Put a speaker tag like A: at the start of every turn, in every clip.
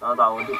A: 然后打过去。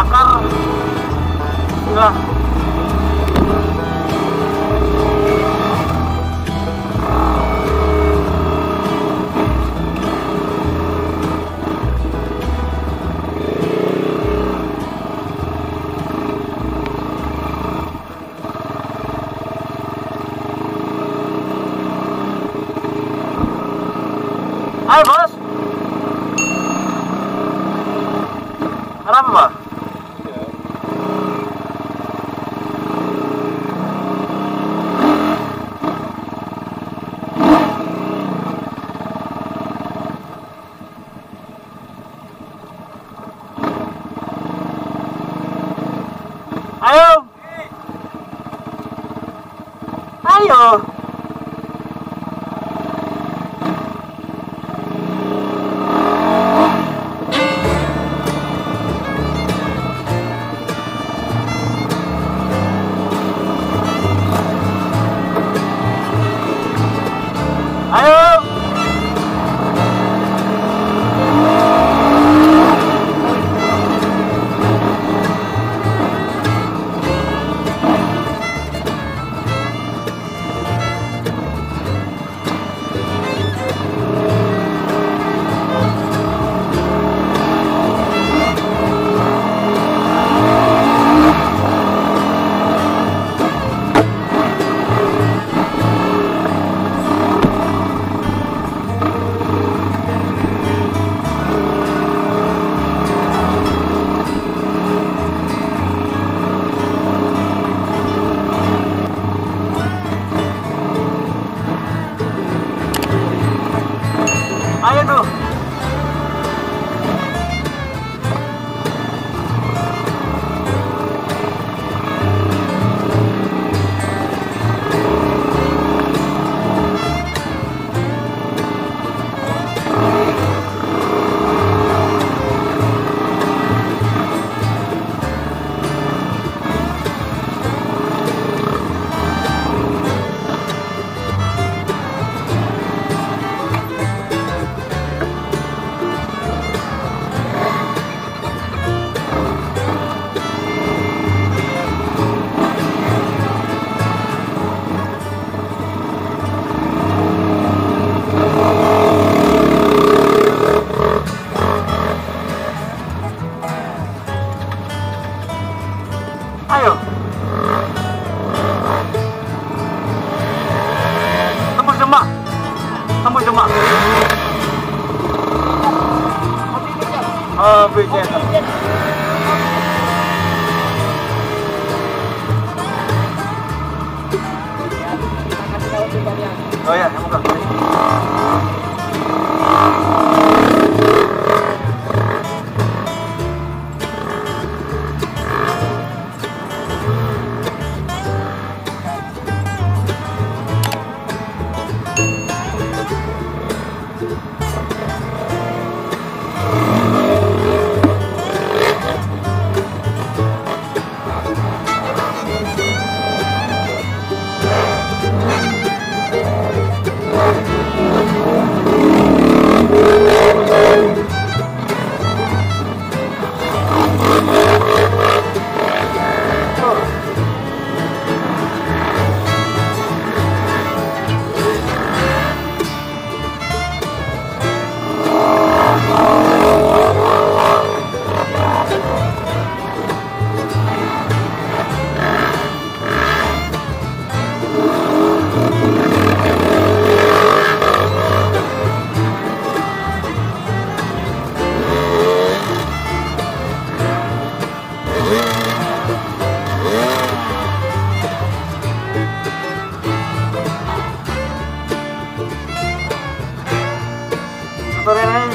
A: Akar. Enggak.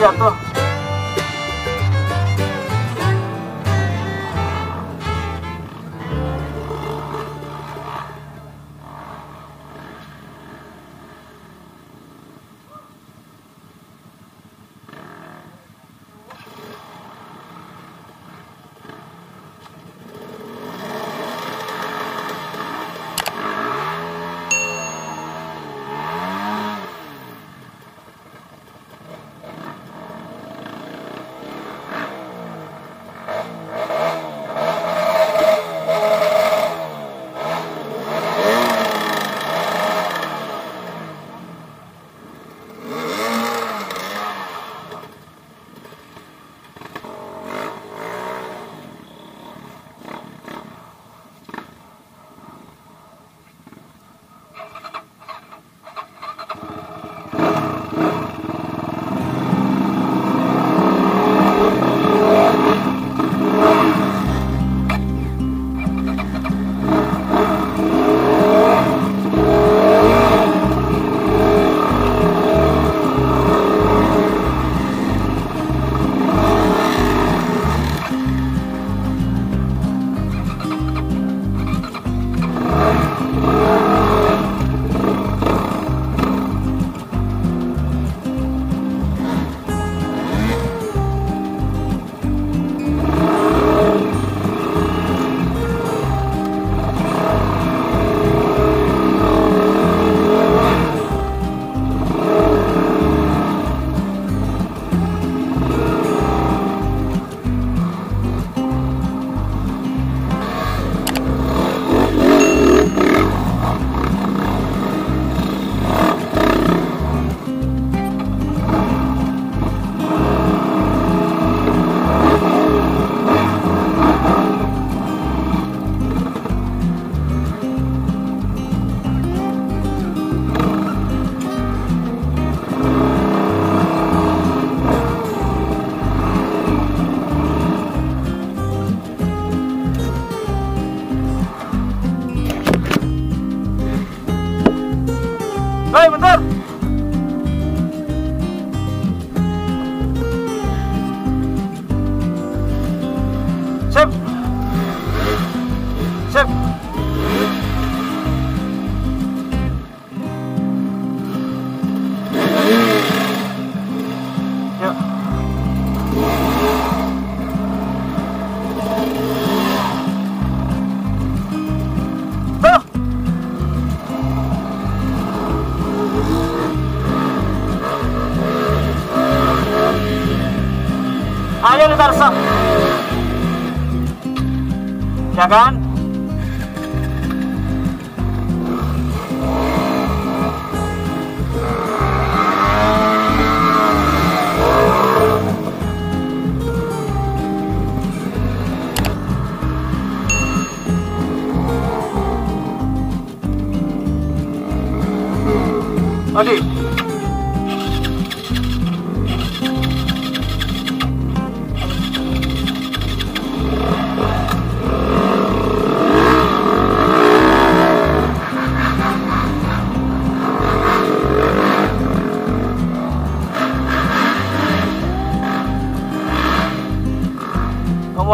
A: 两个。Ayo nih Tarsa. Ya kan?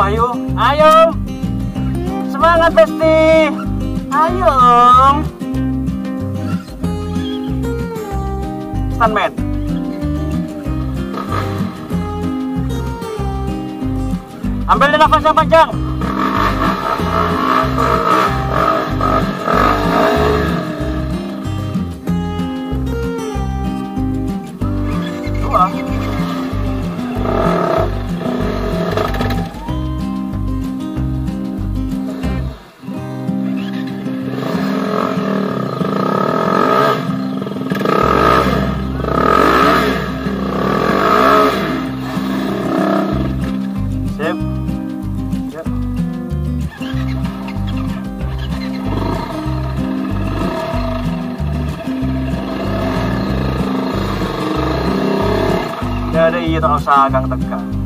A: Wahyu, ayo. Semangat Besti. Ayo. Stuntman. Ambil nafas yang panjang. sa Gangtag ka.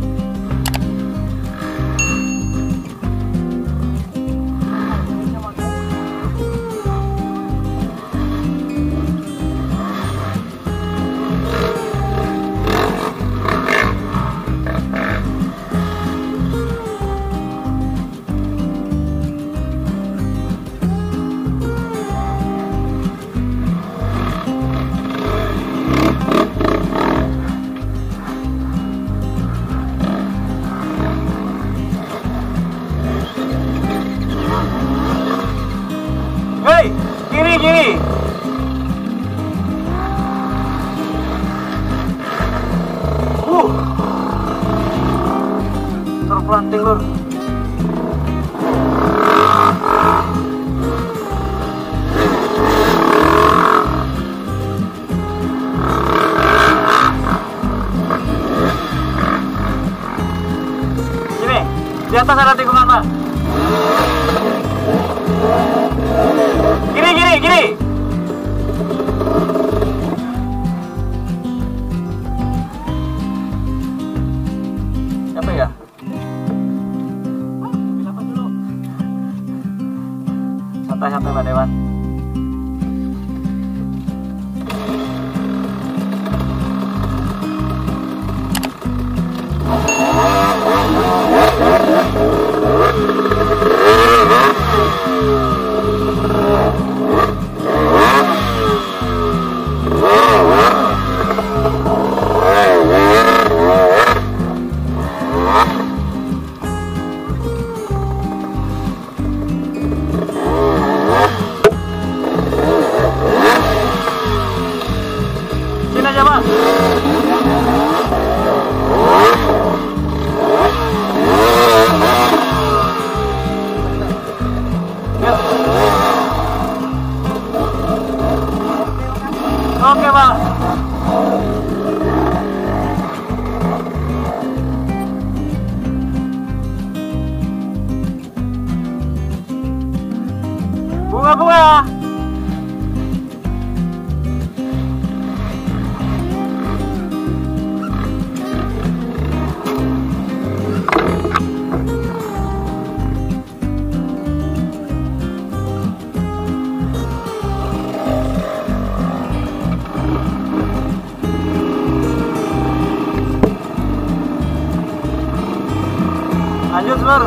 A: Lanjut, Lur.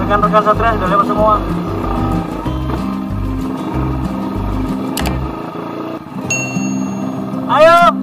A: Rekan-rekan satria sudah lewat semua. Ayo.